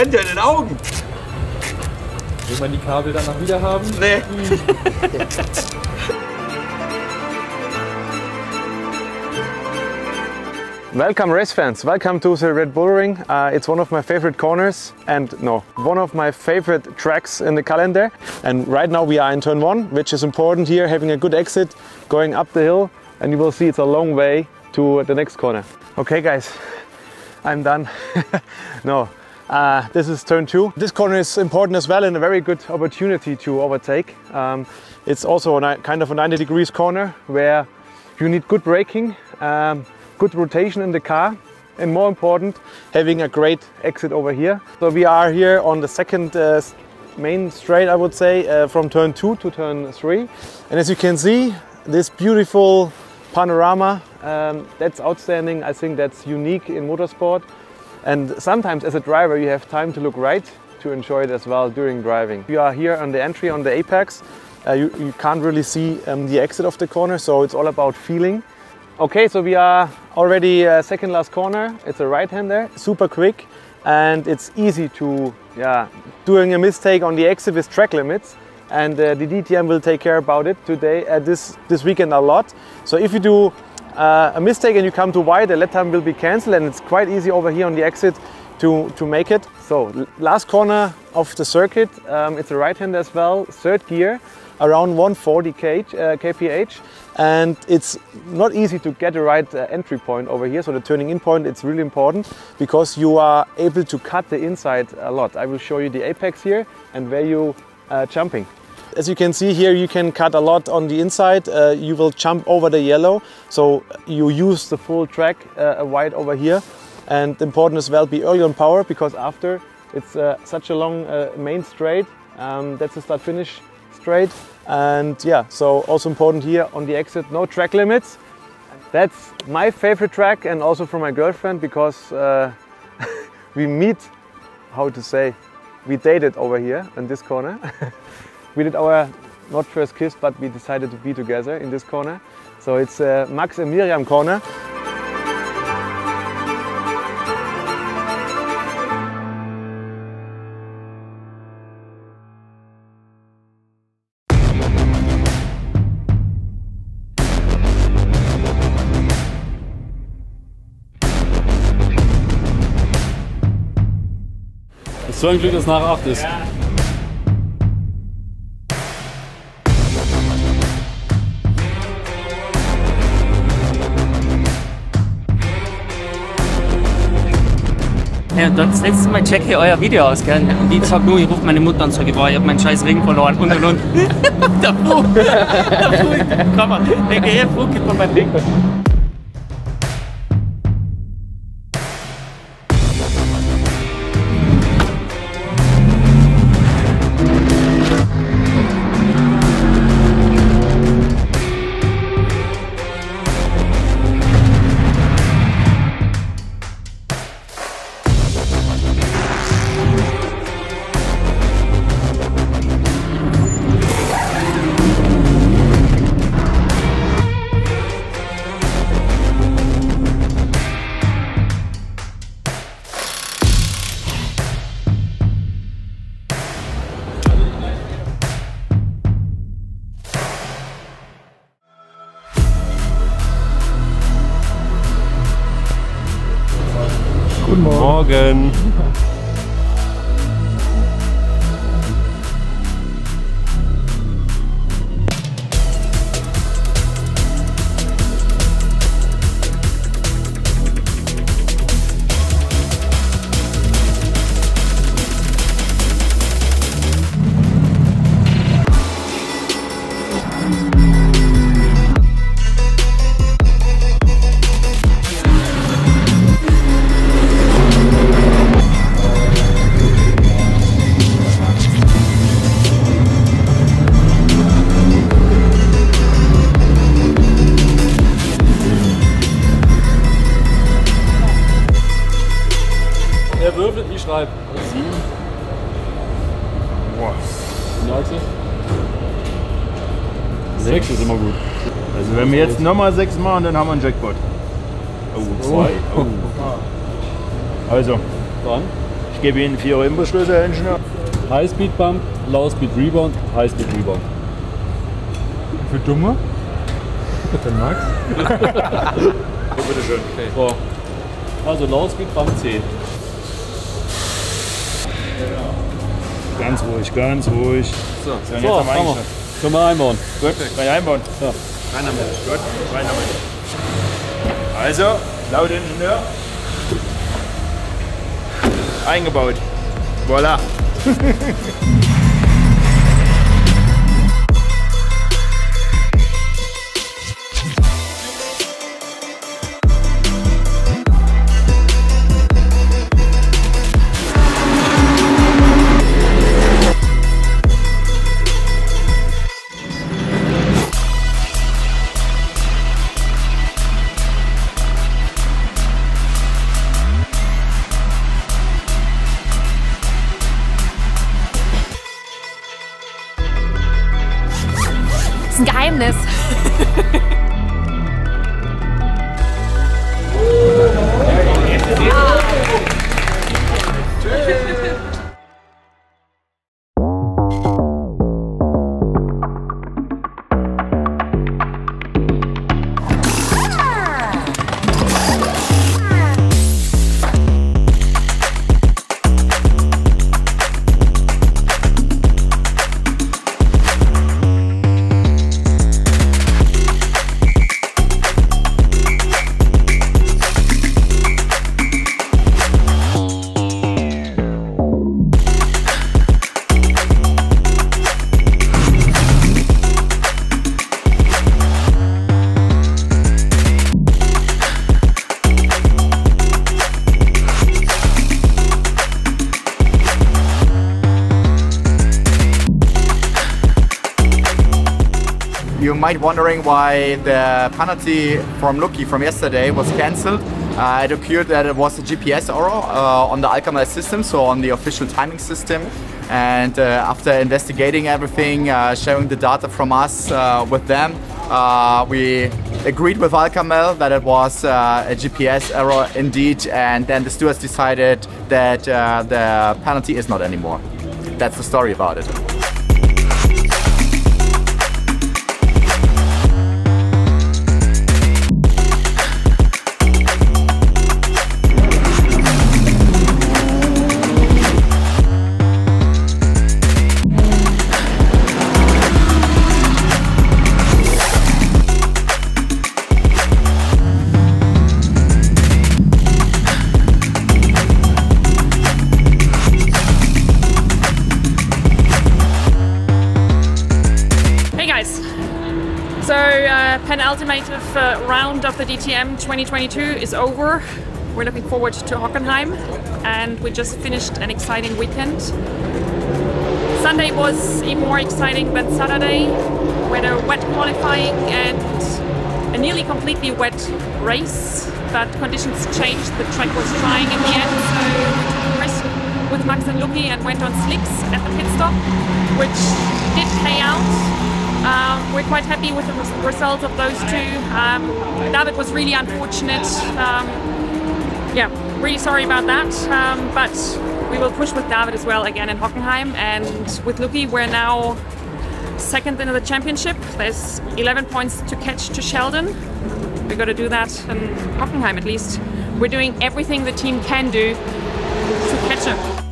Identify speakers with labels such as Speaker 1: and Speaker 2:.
Speaker 1: Das brennt ja in den Augen.
Speaker 2: Will man die Kabel danach wieder haben?
Speaker 1: Nee.
Speaker 3: Welcome race fans, welcome to the Red Bull Ring. Uh, it's one of my favorite corners and no, one of my favorite tracks in the calendar. And right now we are in turn one, which is important here, having a good exit, going up the hill and you will see it's a long way to the next corner. Okay guys, I'm done. no, uh, this is turn two. This corner is important as well and a very good opportunity to overtake. Um, it's also a kind of a 90 degrees corner where you need good braking, um, good rotation in the car and more important, having a great exit over here. So we are here on the second uh, main straight, I would say, uh, from turn two to turn three. And as you can see, this beautiful panorama, um, that's outstanding. I think that's unique in motorsport. And sometimes as a driver, you have time to look right to enjoy it as well during driving. You are here on the entry on the apex. Uh, you, you, can't really see um, the exit of the corner, so it's all about feeling. Okay, so we are already uh, second last corner. It's a right-hander, super quick, and it's easy to, yeah, doing a mistake on the exit with track limits. And uh, the DTM will take care about it today, uh, this this weekend a lot. So if you do uh, a mistake and you come to wide, the lap time will be cancelled, and it's quite easy over here on the exit to to make it. So last corner of the circuit, um, it's a right hand as well, third gear around 140 kh, uh, kph and it's not easy to get the right uh, entry point over here. So the turning in point it's really important because you are able to cut the inside a lot. I will show you the apex here and where you uh, jumping as you can see here you can cut a lot on the inside uh, you will jump over the yellow so you use the full track uh, wide over here and important as well be early on power because after it's uh, such a long main straight um, that's a start finish straight. And yeah, so also important here on the exit, no track limits. That's my favorite track and also for my girlfriend because uh, we meet, how to say, we dated over here in this corner. we did our, not first kiss, but we decided to be together in this corner. So it's uh, Max and Miriam corner.
Speaker 2: So ein Glück, dass nach 8 ist. Ja,
Speaker 4: das letzte Mal checke ich euer Video aus, gell? Und ich sag nur, ich rufe meine Mutter und sage, ich habe meinen scheiß Ring verloren und und und. der Fug, der Fug, komm mal, der Fug gibt mir mein Ring.
Speaker 1: Guten Morgen. Morgen.
Speaker 2: Schreibe. 7. Boah. 90. 6 ist immer gut.
Speaker 1: Also wenn wir jetzt nochmal 6 machen, dann haben wir einen Jackpot.
Speaker 2: Oh, 2. Oh.
Speaker 1: Also.
Speaker 2: Dann
Speaker 1: Ich gebe Ihnen vier Imbusschlüsse, Herr Ingenieur.
Speaker 2: High Speed Bump, Low Speed Rebound, High Speed Rebound.
Speaker 3: Für Dumme? Für Max?
Speaker 1: Bitte schön.
Speaker 2: So. Also Low Speed Bump 10.
Speaker 1: Ganz ruhig, ganz ruhig.
Speaker 2: So,
Speaker 1: So, jetzt
Speaker 2: so
Speaker 1: haben wir
Speaker 2: haben wir. Können wir einbauen.
Speaker 1: Gut, kann ich einbauen?
Speaker 2: Ja.
Speaker 1: Rein damit. Gut, rein damit. Also, laut Ingenieur. Eingebaut. Voila.
Speaker 5: ein Geheimnis.
Speaker 6: might wondering why the penalty from Luki from yesterday was cancelled. Uh, it occurred that it was a GPS error uh, on the Al Kamel system, so on the official timing system. And uh, after investigating everything, uh, sharing the data from us uh, with them, uh, we agreed with Al Kamel that it was a GPS error indeed, and then the stewards decided that the penalty is not anymore. That's the story about it.
Speaker 7: Penultimate uh, round of the DTM 2022 is over. We're looking forward to Hockenheim and we just finished an exciting weekend. Sunday was even more exciting than Saturday. Had a wet qualifying and a nearly completely wet race, but conditions changed. The track was drying in the end, so with Max and Luki and went on slicks at the pit stop, which did pay out. Um, we're quite happy with the res- result of those two. Um, David was really unfortunate. Um, yeah, really sorry about that. Um, but we will push with David as well again in Hockenheim. And with Luki, we're now second in the championship. There's 11 points to catch to Sheldon. We're going to do that in Hockenheim at least. We're doing everything the team can do to catch him.